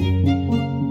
you